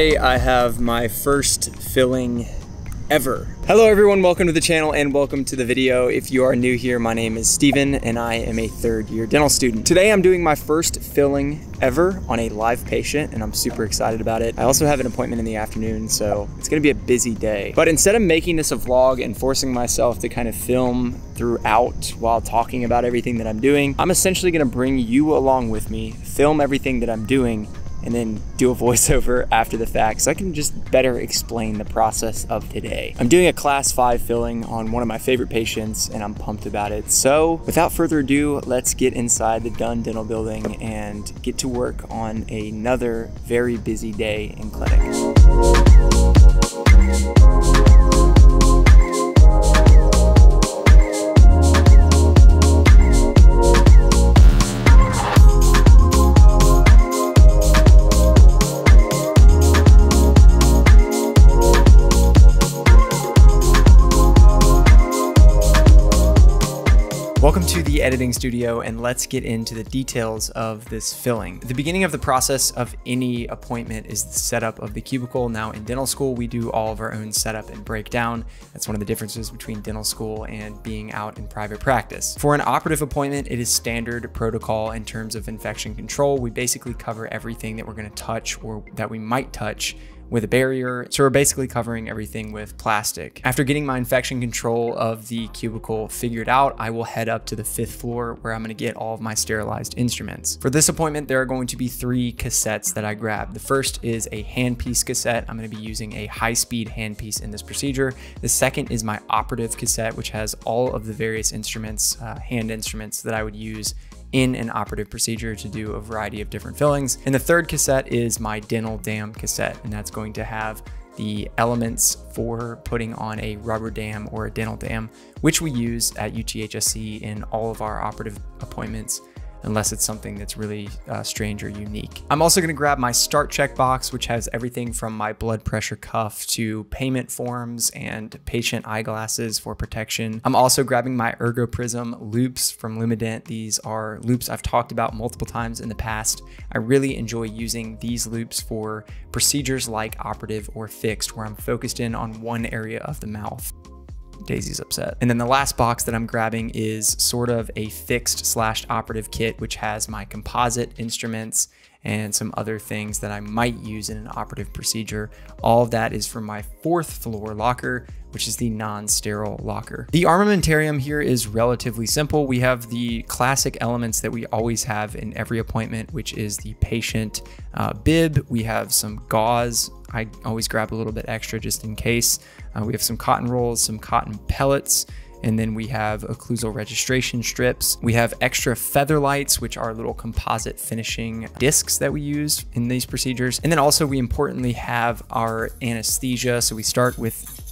Today I have my first filling ever. Hello everyone, welcome to the channel and welcome to the video. If you are new here, my name is Stephen and I am a third year dental student. Today I'm doing my first filling ever on a live patient and I'm super excited about it. I also have an appointment in the afternoon, so it's gonna be a busy day. But instead of making this a vlog and forcing myself to kind of film throughout while talking about everything that I'm doing, I'm essentially gonna bring you along with me, film everything that I'm doing, and then do a voiceover after the fact so I can just better explain the process of today. I'm doing a class 5 filling on one of my favorite patients and I'm pumped about it. So without further ado, let's get inside the Dunn Dental Building and get to work on another very busy day in clinic. Welcome to the editing studio and let's get into the details of this filling. The beginning of the process of any appointment is the setup of the cubicle. Now in dental school, we do all of our own setup and breakdown. That's one of the differences between dental school and being out in private practice. For an operative appointment, it is standard protocol in terms of infection control. We basically cover everything that we're gonna touch or that we might touch with a barrier. So we're basically covering everything with plastic. After getting my infection control of the cubicle figured out, I will head up to the fifth floor where I'm gonna get all of my sterilized instruments. For this appointment, there are going to be three cassettes that I grab. The first is a handpiece cassette. I'm gonna be using a high-speed handpiece in this procedure. The second is my operative cassette, which has all of the various instruments, uh, hand instruments that I would use in an operative procedure to do a variety of different fillings. And the third cassette is my dental dam cassette, and that's going to have the elements for putting on a rubber dam or a dental dam, which we use at UTHSC in all of our operative appointments unless it's something that's really uh, strange or unique. I'm also gonna grab my start check box, which has everything from my blood pressure cuff to payment forms and patient eyeglasses for protection. I'm also grabbing my Ergo Prism loupes from Lumadent. These are loupes I've talked about multiple times in the past. I really enjoy using these loupes for procedures like operative or fixed, where I'm focused in on one area of the mouth. Daisy's upset. And then the last box that I'm grabbing is sort of a fixed slash operative kit, which has my composite instruments and some other things that I might use in an operative procedure. All of that is from my fourth floor locker, which is the non-sterile locker. The armamentarium here is relatively simple. We have the classic elements that we always have in every appointment, which is the patient uh, bib. We have some gauze. I always grab a little bit extra just in case. Uh, we have some cotton rolls, some cotton pellets, and then we have occlusal registration strips. We have extra feather lights, which are little composite finishing discs that we use in these procedures. And then also we importantly have our anesthesia. So we start with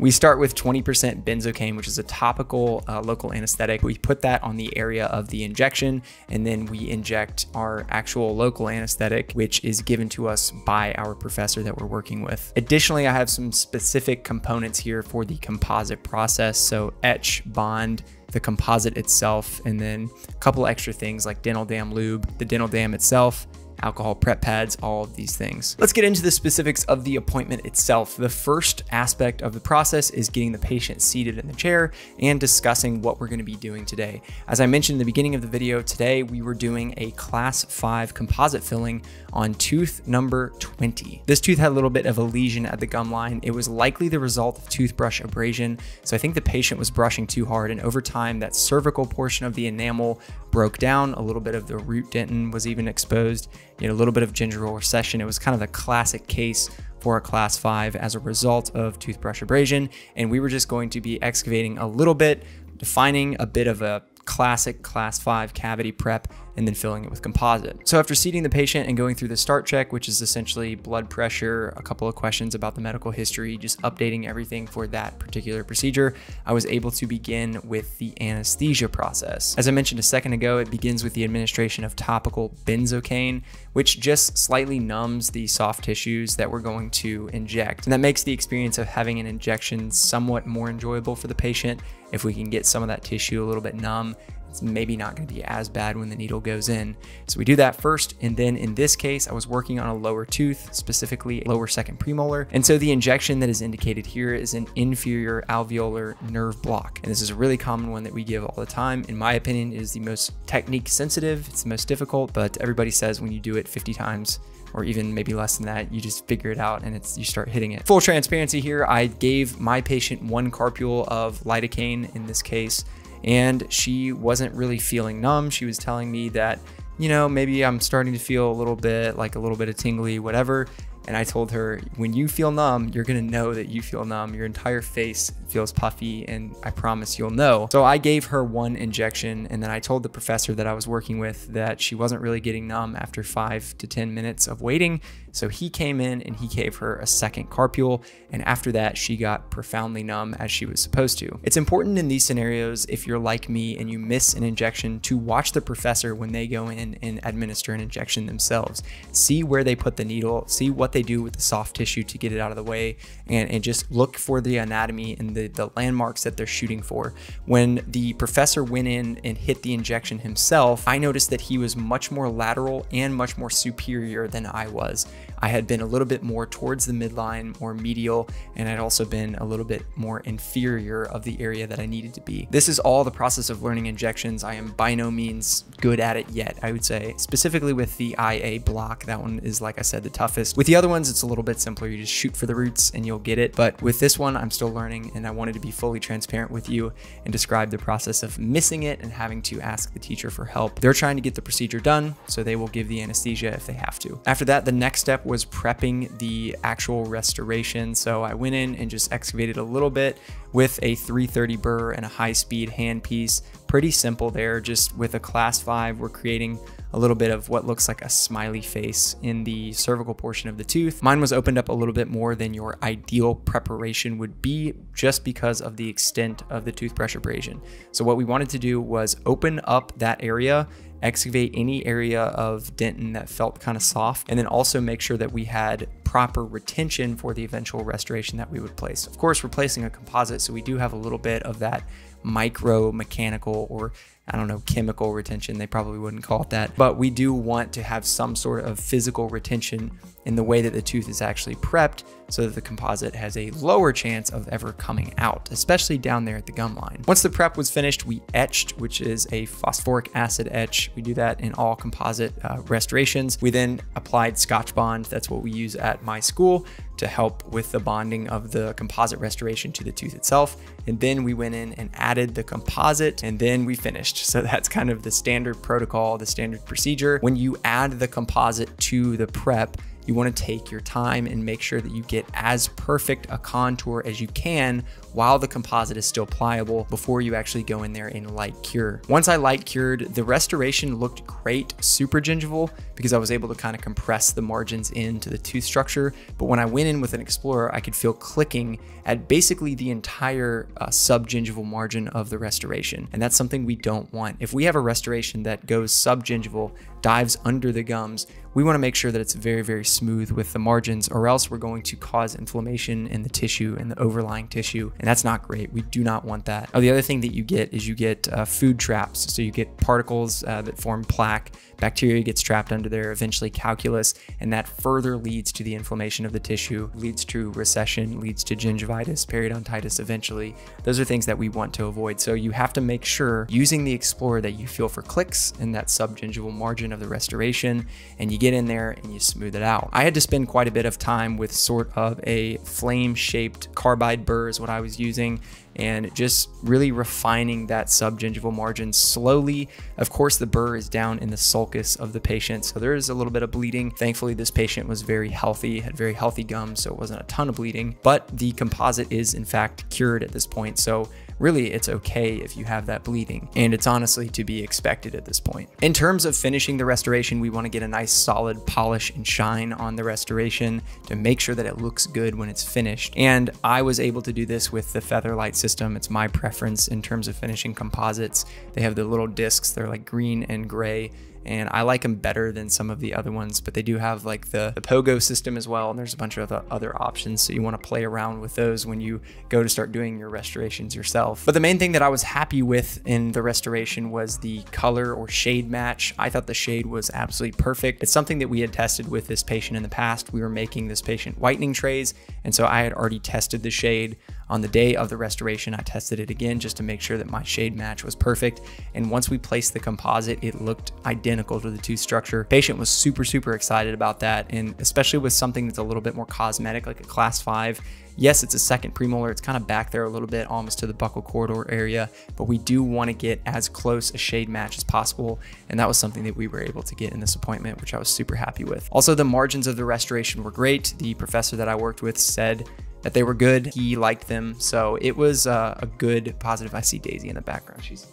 We start with 20% benzocaine, which is a topical uh, local anesthetic. We put that on the area of the injection, and then we inject our actual local anesthetic, which is given to us by our professor that we're working with. Additionally, I have some specific components here for the composite process. So etch, bond, the composite itself, and then a couple extra things like dental dam lube, the dental dam itself, alcohol prep pads, all of these things. Let's get into the specifics of the appointment itself. The first aspect of the process is getting the patient seated in the chair and discussing what we're gonna be doing today. As I mentioned in the beginning of the video, today we were doing a class five composite filling on tooth number 20. This tooth had a little bit of a lesion at the gum line. It was likely the result of toothbrush abrasion. So I think the patient was brushing too hard and over time that cervical portion of the enamel broke down. A little bit of the root dentin was even exposed. You know, a little bit of gingival recession. It was kind of the classic case for a class 5 as a result of toothbrush abrasion. And we were just going to be excavating a little bit, defining a bit of a classic class 5 cavity prep and then filling it with composite. So after seating the patient and going through the start check, which is essentially blood pressure, a couple of questions about the medical history, just updating everything for that particular procedure, I was able to begin with the anesthesia process. As I mentioned a second ago, it begins with the administration of topical benzocaine, which just slightly numbs the soft tissues that we're going to inject. And that makes the experience of having an injection somewhat more enjoyable for the patient if we can get some of that tissue a little bit numb it's maybe not going to be as bad when the needle goes in. So we do that first. And then in this case, I was working on a lower tooth, specifically lower second premolar. And so the injection that is indicated here is an inferior alveolar nerve block. And this is a really common one that we give all the time. In my opinion, it is the most technique sensitive. It's the most difficult, but everybody says when you do it 50 times, or even maybe less than that, you just figure it out and it's you start hitting it. Full transparency here, I gave my patient one carpule of lidocaine in this case and she wasn't really feeling numb. She was telling me that, you know, maybe I'm starting to feel a little bit like a little bit of tingly, whatever. And I told her, when you feel numb, you're gonna know that you feel numb. Your entire face feels puffy, and I promise you'll know. So I gave her one injection, and then I told the professor that I was working with that she wasn't really getting numb after five to 10 minutes of waiting. So he came in and he gave her a second carpule. And after that, she got profoundly numb as she was supposed to. It's important in these scenarios, if you're like me and you miss an injection, to watch the professor when they go in and administer an injection themselves. See where they put the needle, see what they do with the soft tissue to get it out of the way, and, and just look for the anatomy and the, the landmarks that they're shooting for. When the professor went in and hit the injection himself, I noticed that he was much more lateral and much more superior than I was. I had been a little bit more towards the midline, more medial, and I'd also been a little bit more inferior of the area that I needed to be. This is all the process of learning injections. I am by no means good at it yet, I would say. Specifically with the IA block, that one is, like I said, the toughest. With the other ones, it's a little bit simpler. You just shoot for the roots and you'll get it. But with this one, I'm still learning and I wanted to be fully transparent with you and describe the process of missing it and having to ask the teacher for help. They're trying to get the procedure done, so they will give the anesthesia if they have to. After that, the next step was prepping the actual restoration. So I went in and just excavated a little bit with a 330 burr and a high speed handpiece. Pretty simple there, just with a class five, we're creating a little bit of what looks like a smiley face in the cervical portion of the tooth. Mine was opened up a little bit more than your ideal preparation would be just because of the extent of the toothbrush abrasion. So what we wanted to do was open up that area excavate any area of dentin that felt kind of soft, and then also make sure that we had proper retention for the eventual restoration that we would place. Of course, we're placing a composite, so we do have a little bit of that micro mechanical or I don't know, chemical retention. They probably wouldn't call it that. But we do want to have some sort of physical retention in the way that the tooth is actually prepped so that the composite has a lower chance of ever coming out, especially down there at the gum line. Once the prep was finished, we etched, which is a phosphoric acid etch. We do that in all composite uh, restorations. We then applied Scotch-Bond. That's what we use at my school to help with the bonding of the composite restoration to the tooth itself. And then we went in and added the composite and then we finished. So that's kind of the standard protocol, the standard procedure. When you add the composite to the prep, you want to take your time and make sure that you get as perfect a contour as you can while the composite is still pliable before you actually go in there and light cure. Once I light cured, the restoration looked great, super gingival, because I was able to kind of compress the margins into the tooth structure. But when I went in with an Explorer, I could feel clicking at basically the entire uh, subgingival margin of the restoration. And that's something we don't want. If we have a restoration that goes subgingival, dives under the gums, we want to make sure that it's very, very smooth with the margins, or else we're going to cause inflammation in the tissue and the overlying tissue and that's not great. We do not want that. Oh, the other thing that you get is you get uh, food traps. So you get particles uh, that form plaque, bacteria gets trapped under there, eventually calculus, and that further leads to the inflammation of the tissue, leads to recession, leads to gingivitis, periodontitis eventually. Those are things that we want to avoid. So you have to make sure using the Explorer that you feel for clicks in that subgingival margin of the restoration, and you get in there and you smooth it out. I had to spend quite a bit of time with sort of a flame-shaped carbide burr is what I was using and just really refining that subgingival margin slowly. Of course, the burr is down in the sulcus of the patient, so there is a little bit of bleeding. Thankfully, this patient was very healthy, had very healthy gums, so it wasn't a ton of bleeding, but the composite is in fact cured at this point. So really it's okay if you have that bleeding, and it's honestly to be expected at this point. In terms of finishing the restoration, we want to get a nice solid polish and shine on the restoration to make sure that it looks good when it's finished. And I was able to do this with the Featherlight system. It's my preference in terms of finishing composites. They have the little discs, they're like green and gray, and I like them better than some of the other ones, but they do have like the, the Pogo system as well, and there's a bunch of other options, so you want to play around with those when you go to start doing your restorations yourself. But the main thing that I was happy with in the restoration was the color or shade match. I thought the shade was absolutely perfect. It's something that we had tested with this patient in the past. We were making this patient whitening trays, and so I had already tested the shade on the day of the restoration, I tested it again just to make sure that my shade match was perfect. And once we placed the composite, it looked identical to the tooth structure. Patient was super, super excited about that. And especially with something that's a little bit more cosmetic, like a class five, Yes, it's a second premolar. It's kind of back there a little bit, almost to the buccal corridor area, but we do want to get as close a shade match as possible. And that was something that we were able to get in this appointment, which I was super happy with. Also, the margins of the restoration were great. The professor that I worked with said that they were good. He liked them. So it was uh, a good positive. I see Daisy in the background. She's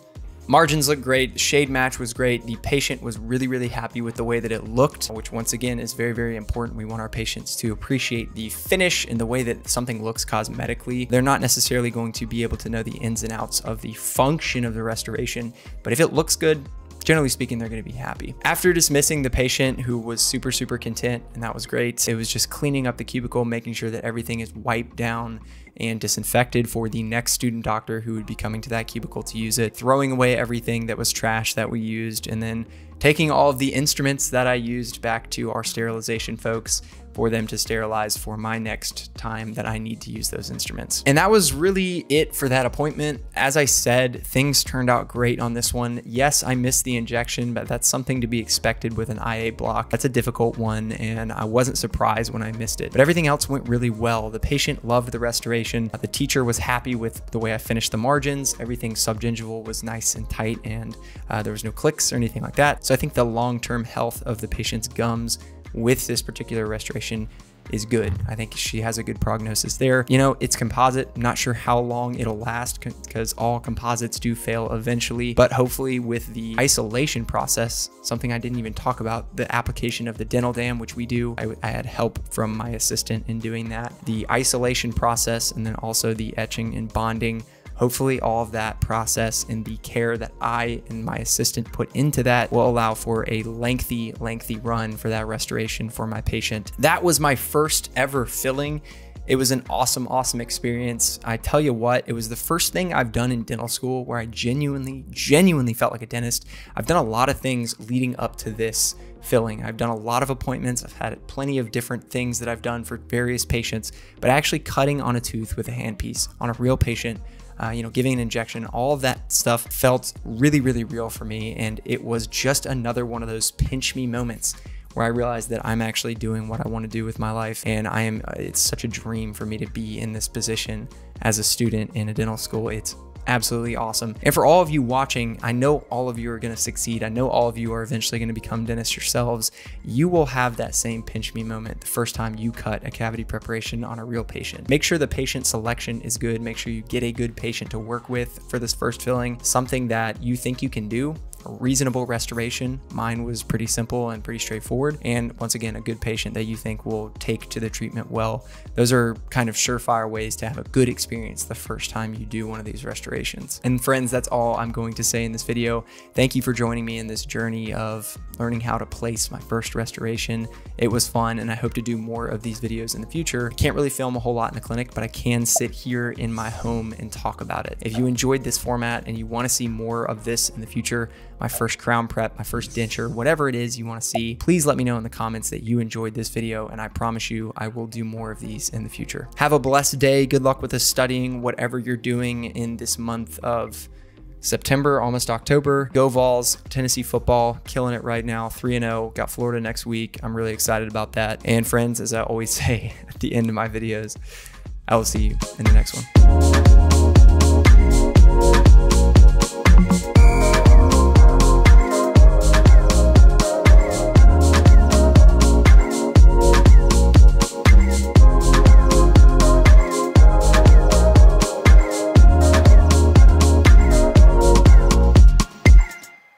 Margins look great. Shade match was great. The patient was really, really happy with the way that it looked, which once again is very, very important. We want our patients to appreciate the finish and the way that something looks cosmetically. They're not necessarily going to be able to know the ins and outs of the function of the restoration, but if it looks good, generally speaking, they're going to be happy. After dismissing the patient who was super, super content, and that was great, it was just cleaning up the cubicle, making sure that everything is wiped down and disinfected for the next student doctor who would be coming to that cubicle to use it, throwing away everything that was trash that we used, and then taking all of the instruments that I used back to our sterilization folks for them to sterilize for my next time that I need to use those instruments. And that was really it for that appointment. As I said, things turned out great on this one. Yes, I missed the injection, but that's something to be expected with an IA block. That's a difficult one, and I wasn't surprised when I missed it. But everything else went really well. The patient loved the restoration. The teacher was happy with the way I finished the margins. Everything subgingival was nice and tight, and uh, there was no clicks or anything like that. So I think the long-term health of the patient's gums with this particular restoration is good. I think she has a good prognosis there. You know, it's composite. I'm not sure how long it'll last because all composites do fail eventually, but hopefully with the isolation process, something I didn't even talk about, the application of the dental dam, which we do, I, I had help from my assistant in doing that. The isolation process and then also the etching and bonding Hopefully all of that process and the care that I and my assistant put into that will allow for a lengthy, lengthy run for that restoration for my patient. That was my first ever filling. It was an awesome, awesome experience. I tell you what, it was the first thing I've done in dental school where I genuinely, genuinely felt like a dentist. I've done a lot of things leading up to this filling. I've done a lot of appointments. I've had plenty of different things that I've done for various patients, but actually cutting on a tooth with a handpiece on a real patient uh, you know, giving an injection, all of that stuff felt really, really real for me. And it was just another one of those pinch me moments where I realized that I'm actually doing what I want to do with my life. And I am, uh, it's such a dream for me to be in this position as a student in a dental school. It's absolutely awesome. And for all of you watching, I know all of you are going to succeed. I know all of you are eventually going to become dentists yourselves. You will have that same pinch me moment the first time you cut a cavity preparation on a real patient. Make sure the patient selection is good. Make sure you get a good patient to work with for this first filling, something that you think you can do reasonable restoration. Mine was pretty simple and pretty straightforward. And once again, a good patient that you think will take to the treatment well. Those are kind of surefire ways to have a good experience the first time you do one of these restorations. And friends, that's all I'm going to say in this video. Thank you for joining me in this journey of learning how to place my first restoration. It was fun and I hope to do more of these videos in the future. I can't really film a whole lot in the clinic, but I can sit here in my home and talk about it. If you enjoyed this format and you want to see more of this in the future, my first crown prep, my first denture, whatever it is you want to see, please let me know in the comments that you enjoyed this video and I promise you I will do more of these in the future. Have a blessed day. Good luck with the studying, whatever you're doing in this month of September, almost October. Go Vols, Tennessee football, killing it right now. 3 0. Got Florida next week. I'm really excited about that. And friends, as I always say at the end of my videos, I will see you in the next one.